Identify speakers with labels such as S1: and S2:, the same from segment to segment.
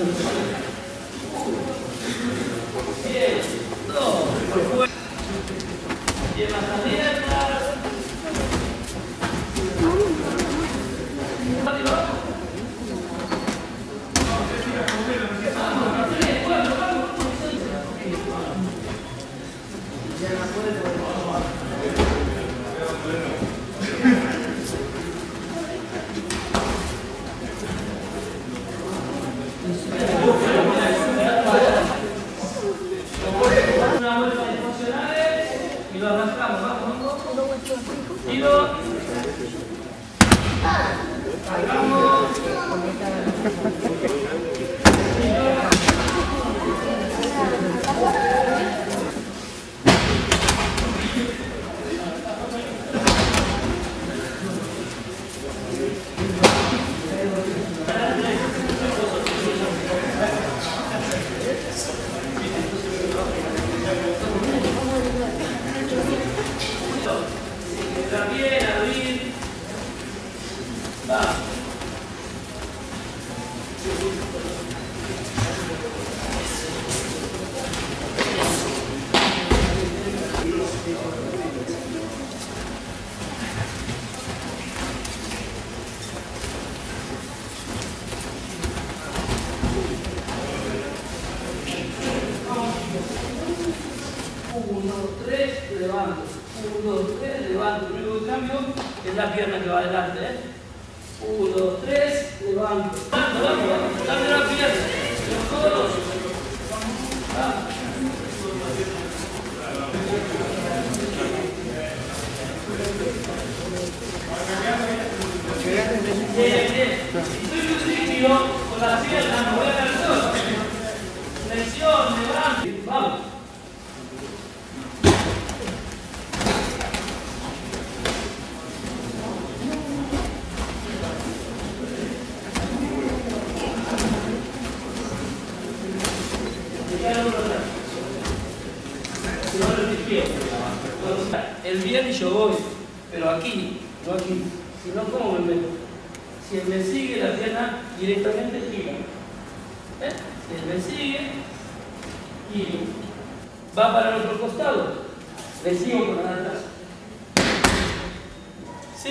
S1: Yeah, Una vuelta disfuncionales y lo arrastramos, vamos. Y lo sacamos. Entra bien, abrir. 1, 2, 3, levanto, el cambio es la pierna que va adelante. 1, 2, 3, levanto. Levanto, vamos, cambio la pierna, los codos. Bien, bien. Si estoy con la pierna, me voy a dar dos. Flexión, levanto. Vamos. El viernes yo voy, pero aquí, no aquí. Si no, ¿cómo me meto? Si él me sigue, la pierna directamente gira. ¿Eh? Si él me sigue, giro. Va para el otro costado, le sigo con atrás. ¿Sí?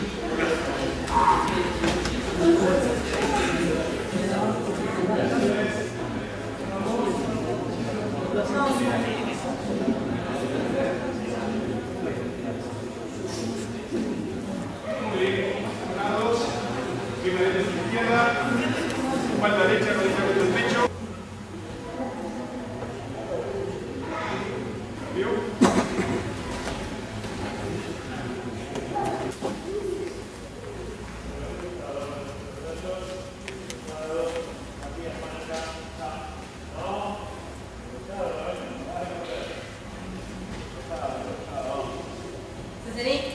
S2: Fazerei